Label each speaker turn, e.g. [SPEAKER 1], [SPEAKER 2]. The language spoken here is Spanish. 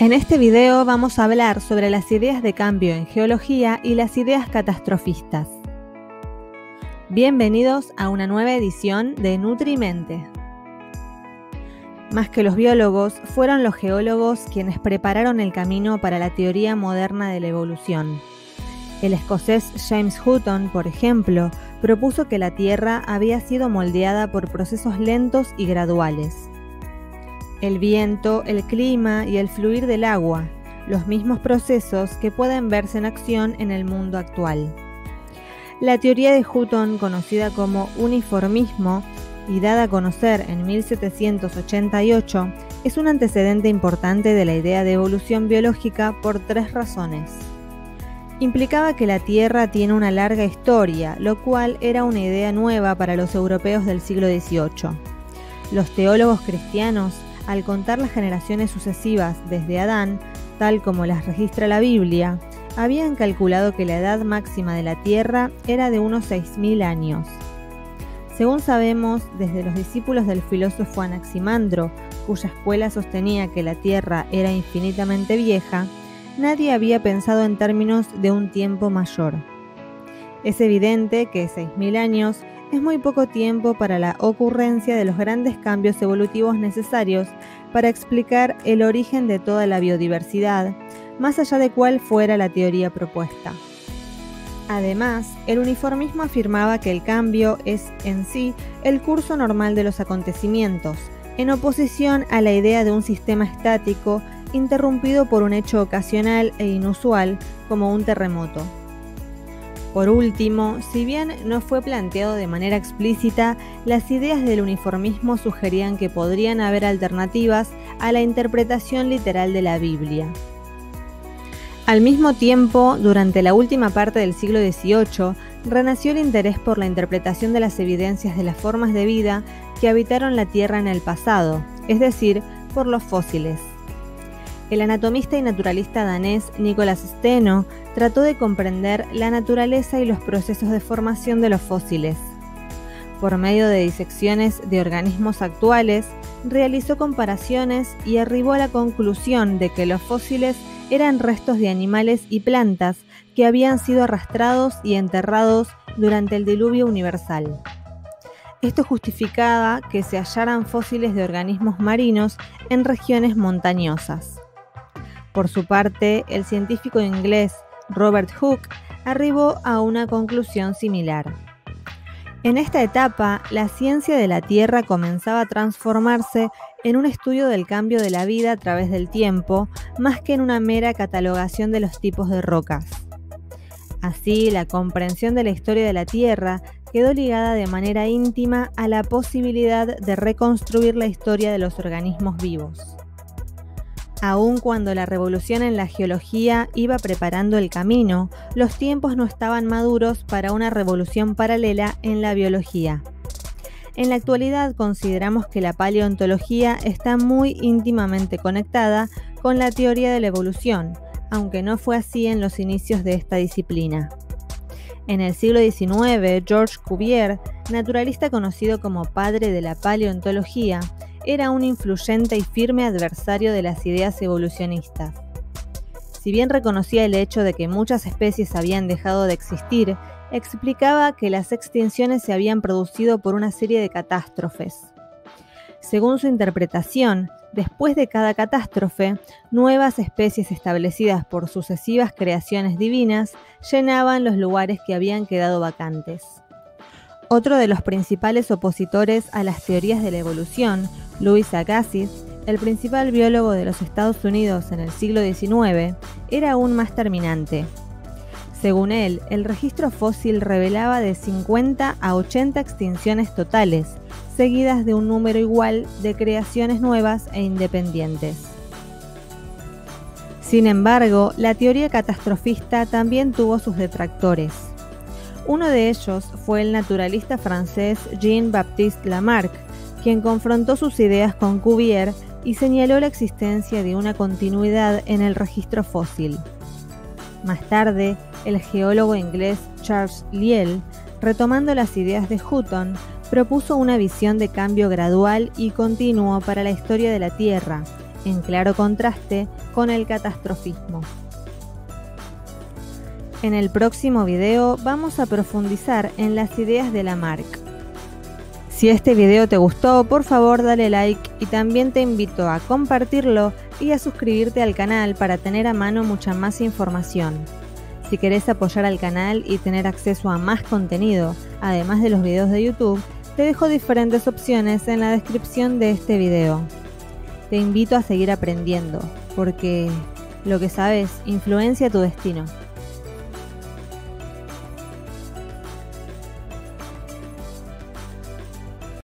[SPEAKER 1] En este video vamos a hablar sobre las ideas de cambio en geología y las ideas catastrofistas. Bienvenidos a una nueva edición de Nutrimente. Más que los biólogos, fueron los geólogos quienes prepararon el camino para la teoría moderna de la evolución. El escocés James Hutton, por ejemplo, propuso que la Tierra había sido moldeada por procesos lentos y graduales el viento, el clima y el fluir del agua, los mismos procesos que pueden verse en acción en el mundo actual. La teoría de Hutton, conocida como uniformismo y dada a conocer en 1788, es un antecedente importante de la idea de evolución biológica por tres razones. Implicaba que la Tierra tiene una larga historia, lo cual era una idea nueva para los europeos del siglo XVIII. Los teólogos cristianos al contar las generaciones sucesivas desde Adán, tal como las registra la Biblia, habían calculado que la edad máxima de la Tierra era de unos 6.000 años. Según sabemos, desde los discípulos del filósofo Anaximandro, cuya escuela sostenía que la Tierra era infinitamente vieja, nadie había pensado en términos de un tiempo mayor. Es evidente que 6.000 años es muy poco tiempo para la ocurrencia de los grandes cambios evolutivos necesarios para explicar el origen de toda la biodiversidad, más allá de cuál fuera la teoría propuesta. Además, el uniformismo afirmaba que el cambio es en sí el curso normal de los acontecimientos, en oposición a la idea de un sistema estático interrumpido por un hecho ocasional e inusual como un terremoto. Por último, si bien no fue planteado de manera explícita, las ideas del uniformismo sugerían que podrían haber alternativas a la interpretación literal de la Biblia. Al mismo tiempo, durante la última parte del siglo XVIII, renació el interés por la interpretación de las evidencias de las formas de vida que habitaron la Tierra en el pasado, es decir, por los fósiles. El anatomista y naturalista danés Nicolas Steno trató de comprender la naturaleza y los procesos de formación de los fósiles. Por medio de disecciones de organismos actuales, realizó comparaciones y arribó a la conclusión de que los fósiles eran restos de animales y plantas que habían sido arrastrados y enterrados durante el diluvio universal. Esto justificaba que se hallaran fósiles de organismos marinos en regiones montañosas. Por su parte, el científico inglés Robert Hooke, arribó a una conclusión similar. En esta etapa, la ciencia de la Tierra comenzaba a transformarse en un estudio del cambio de la vida a través del tiempo, más que en una mera catalogación de los tipos de rocas. Así, la comprensión de la historia de la Tierra quedó ligada de manera íntima a la posibilidad de reconstruir la historia de los organismos vivos. Aun cuando la revolución en la geología iba preparando el camino, los tiempos no estaban maduros para una revolución paralela en la biología. En la actualidad consideramos que la paleontología está muy íntimamente conectada con la teoría de la evolución, aunque no fue así en los inicios de esta disciplina. En el siglo XIX, George Cuvier, naturalista conocido como padre de la paleontología, era un influyente y firme adversario de las ideas evolucionistas. Si bien reconocía el hecho de que muchas especies habían dejado de existir, explicaba que las extinciones se habían producido por una serie de catástrofes. Según su interpretación, después de cada catástrofe, nuevas especies establecidas por sucesivas creaciones divinas llenaban los lugares que habían quedado vacantes. Otro de los principales opositores a las teorías de la evolución Louis Agassiz, el principal biólogo de los Estados Unidos en el siglo XIX, era aún más terminante. Según él, el registro fósil revelaba de 50 a 80 extinciones totales, seguidas de un número igual de creaciones nuevas e independientes. Sin embargo, la teoría catastrofista también tuvo sus detractores. Uno de ellos fue el naturalista francés Jean-Baptiste Lamarck, quien confrontó sus ideas con Cuvier y señaló la existencia de una continuidad en el registro fósil. Más tarde, el geólogo inglés Charles Lyell, retomando las ideas de Hutton, propuso una visión de cambio gradual y continuo para la historia de la Tierra, en claro contraste con el catastrofismo. En el próximo video vamos a profundizar en las ideas de Lamarck. Si este video te gustó, por favor dale like y también te invito a compartirlo y a suscribirte al canal para tener a mano mucha más información. Si querés apoyar al canal y tener acceso a más contenido, además de los videos de YouTube, te dejo diferentes opciones en la descripción de este video. Te invito a seguir aprendiendo, porque lo que sabes influencia tu destino.